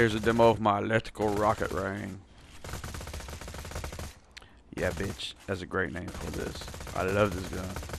Here's a demo of my electrical rocket rain. Yeah, bitch. That's a great name for this. I love this gun.